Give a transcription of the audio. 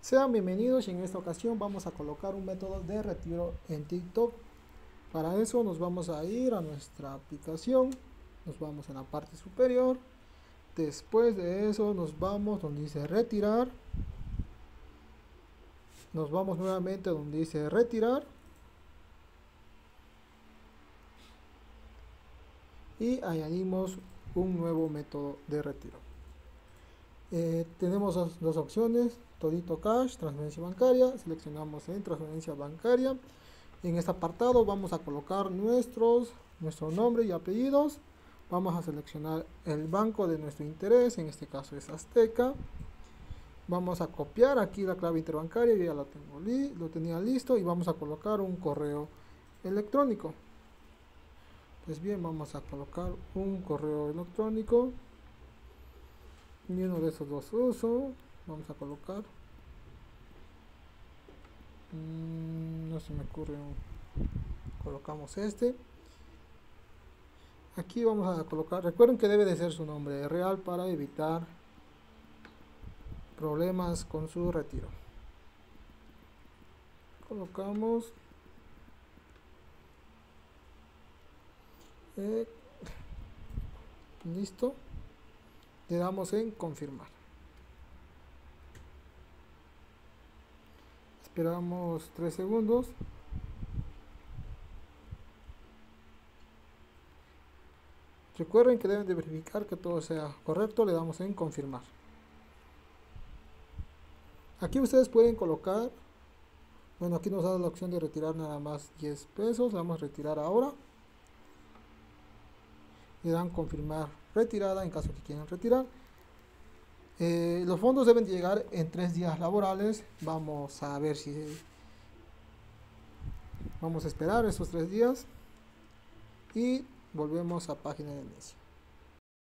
Sean bienvenidos y en esta ocasión vamos a colocar un método de retiro en TikTok. Para eso nos vamos a ir a nuestra aplicación, nos vamos en la parte superior. Después de eso nos vamos donde dice retirar. Nos vamos nuevamente donde dice retirar. Y añadimos un nuevo método de retiro. Eh, tenemos dos, opciones, todito cash, transferencia bancaria, seleccionamos en transferencia bancaria. En este apartado vamos a colocar nuestros, nuestro nombre y apellidos. Vamos a seleccionar el banco de nuestro interés, en este caso es Azteca. Vamos a copiar aquí la clave interbancaria, ya lo, tengo lo tenía listo y vamos a colocar un correo electrónico. Pues bien, vamos a colocar un correo electrónico y uno de esos dos uso vamos a colocar. Mm, no se me ocurre colocamos este. Aquí vamos a colocar recuerden que debe de ser su nombre real para evitar problemas con su retiro. Colocamos eh, listo le damos en confirmar. Esperamos 3 segundos. Recuerden que deben de verificar que todo sea correcto le damos en confirmar. Aquí ustedes pueden colocar bueno aquí nos da la opción de retirar nada más 10 pesos vamos a retirar ahora le dan confirmar retirada en caso que quieran retirar. Eh, los fondos deben llegar en tres días laborales. Vamos a ver si vamos a esperar esos tres días y volvemos a página de inicio.